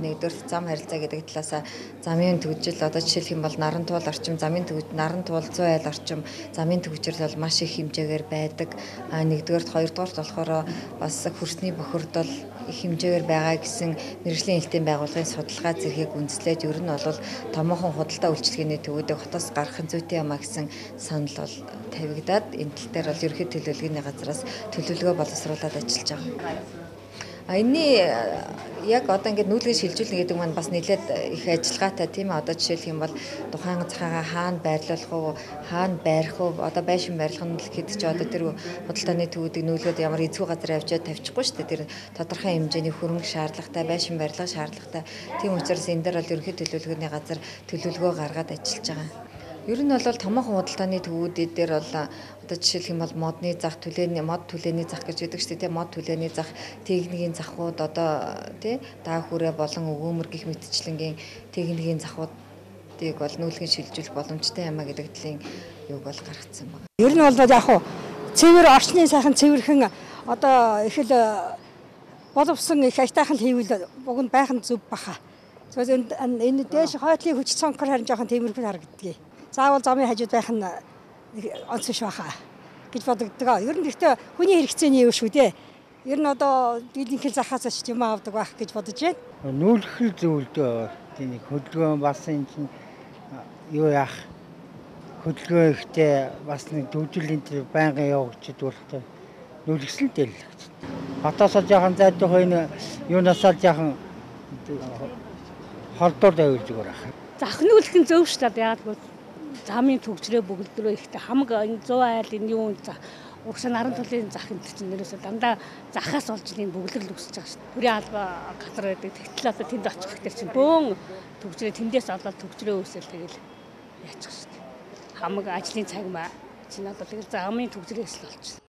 Нэгдүгээр зам харилцаа гэдэг талаас замын төвжил одоо жишээлх юм бол наран туул орчим замын төвд наран туул 100 айл орчим замын төвчрөл бол маш их хэмжээгээр байдаг. А нэгдүгээрт хоёрдугаарт болохоор бас хөрсний бохирдол их хэмжээгээр байгаа гэсэн мэрэгжлийн хэлтийн байгууллагын судалгаа зэргийг үндэслээд ер нь бол томоохон худалдаа үйлчилгээний төвөдөө хотоос гарах зүйтэй юм а гэсэн санал бол тавигдаад энэ тал дээр бол ерөнхий төлөвлөгөөний газраас төлөвлөгөө боловсруулад ажиллаж байгаа. Энэний яг одоо ингээд нүүлгээ шилжүүлнэ гэдэг маань бас нэлээд их ажиллагаатай тийм ээ. Одоо жишээлх юм бол тухайн цагаагаа хаана байрлуулах уу хаана байрах уу? Одоо байшин барилгах нь л хэд ч одоо тэр худалдааны төвүүдийг нүүлгээд ямар эзгүй газар авчиад тавьчихгүй шүү дээ. Тэр тодорхой хэмжээний хөрөнгө шаардлагатай байшин барилга шаардлагатай. Тийм учраас энэ дээр бол ерөнхий төлөвлөгөөний газар төлөвлөгөө гаргаад ажиллаж байгаа. Ер нь бол томоохон худалдааны төвүүдүүд дээр бол одоо жишээлх юм бол модны зах түлээний мод түлээний зах гэж яддаг шүү дээ мод түлээний зах техникийн захууд одоо тий даа хүрээ болон өгөөмөр гих мэтчлэнгийн техникийн захуудыг бол нүүлгэн шилжүүлэх боломжтой юм а гэдэг талын юуг бол гаргацсан байна. Ер нь бол яг хуу цэвэр орчны сайхан цэвэрхэн одоо их л боловсон их айтайхан хийвэл байх нь зөв баха. Тэгэхээр энэ дээш хойтлын хүч цонхор харин жоохон тиймэрхүү харагддаг заавал замын хажууд байх нь онцгой шваха гэж бодогддог. Ер нь гэхдээ хүний хэрэгцээний юу шүү дээ. Ер нь одоо дийлэнх захаас ч юм авдаг байх гэж бодож байна. Нүүлгэл зөвлөдөө тийм хөдөлгөөн бас энэ чинь юу яах хөдөлгөөн ихтэй бас нэг төвжилийн тэр байнгын явагчд болохтой нүүлгсэл дээр л гэж. Хотоосоо жоохон зайдах энэ юунасаа жоохон холдуур тавил зүгээр ах. Захнуулах нь зөв шүү дээ. Яг л замын төгсрөө бүгдлрөө ихтэй хамаг энэ 100 айл энэ юу урагшаа наран тулын зах энэ чинь нэрээсээ дандаа захаас олж энэ бүглэрэл үсэж байгаа шүү дээ. Бүрийн албаа газар байдаг. Тэгтэл одоо тэнд очих хэрэгтэй чинь бөөн төгсрөө тэндээс олоод төгсрөө үсэл тэгэл яачих шүү дээ. Хамаг ажлын цаг маа чинь одоо тэгэл замын төгсрөөс л олж